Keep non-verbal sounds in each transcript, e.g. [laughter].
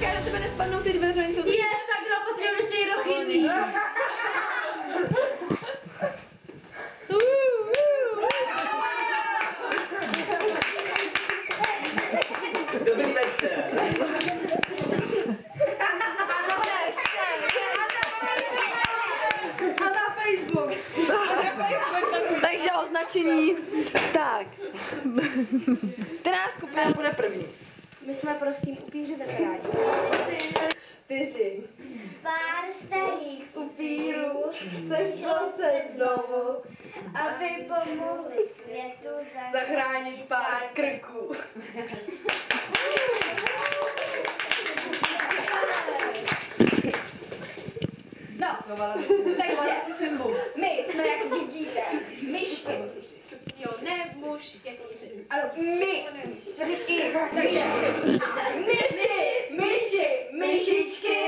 Teraz będę spadną tych wyrażeń. Jest, tak, gra potrzebuje tej rochiny. Označení. Tak. Která skupina bude první? My jsme prosím upíři veteráni. Čtyři. Pár starých Upírů sešlo se znovu aby pomohli světu zachránit pár krků. No, takže my jsme, jak vidíte, myšky. Jo, ne muž, jsi. Ano, my, jste i, takže myši, myši, myšičky,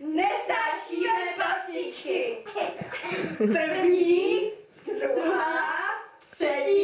nestášíme pasičky. První, druhá, třetí,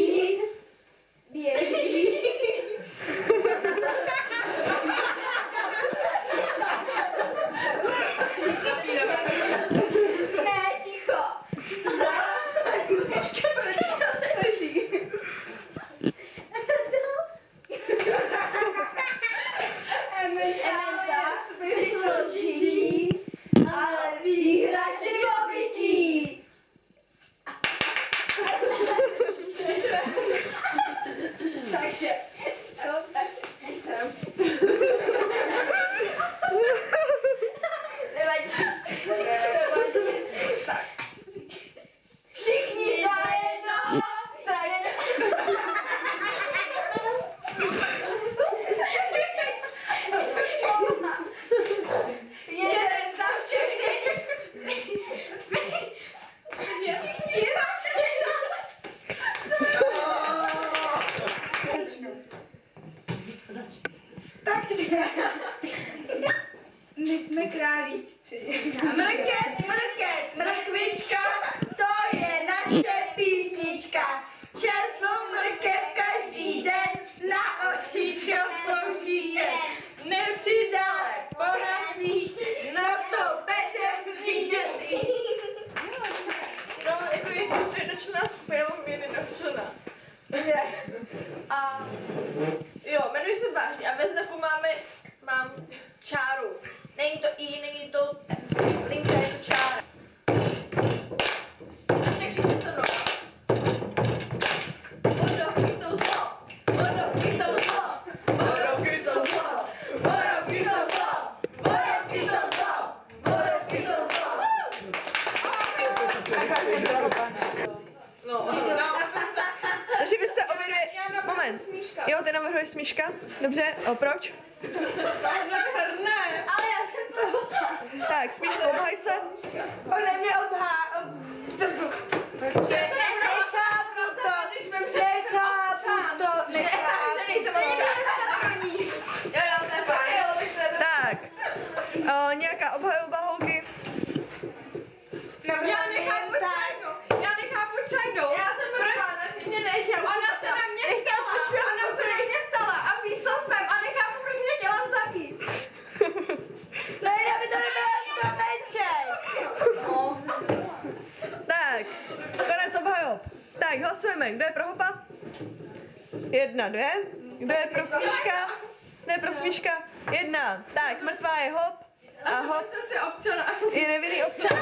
my jsme králíčci. Mrkev, mrkev, mrkvička, to je naše písnička. Čestnou mrkev každý den na očička slouží jen. Nepřidále porasí, na co peče zvítězí. No, jako je to jednočlenná skupina, mám jen jedna člena. A jo, jmenuji se vážně a ve znaku máme, No, no, Takže vy jste obě dvě... Moment. smíška. Jo, ty navrhuješ smíška? Dobře, o proč? Že se do toho nehrne. Ale já jsem prohla. Tak, smíško, obhaj se. Ode mě obhá... Prostě nechápu to, nechápu to, nechápu. Nejsem Jo, jo, to je fajn. Tak, o, nějaká obhajoba holky? Já nechápu čajnou. Já nechápu čajnou. Já jsem mrtvá, ty mě nechtěl. Ona se na mě ptala. Ona se na mě ptala a ví, co jsem. A nechápu, proč mě chtěla zabít. [laughs] Ne, já by to nebyla stromeček. Tak, konec obhajob. Tak, hlasujeme. Kdo je pro hopa? Jedna, dvě. Kdo je pro smíška? Je pro smíška? Jedna. Tak, mrtvá je hop. A hop Jste si občana. je nevinný občan.